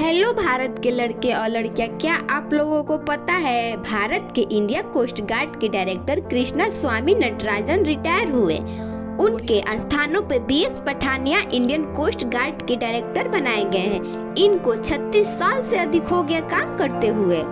Hello Bharat के लड़के और लड़कियाँ, क्या आप लोगों को पता है भारत के इंडिया कोस्ट गार्ड के डायरेक्टर कृष्णा स्वामी नटराजन रिटायर हुए। उनके स्थानों पे B S Pathania Indian coast guard के डायरेक्टर बनाए गए हैं। इनको 36 साल से अधिक हो गया काम करते हुए।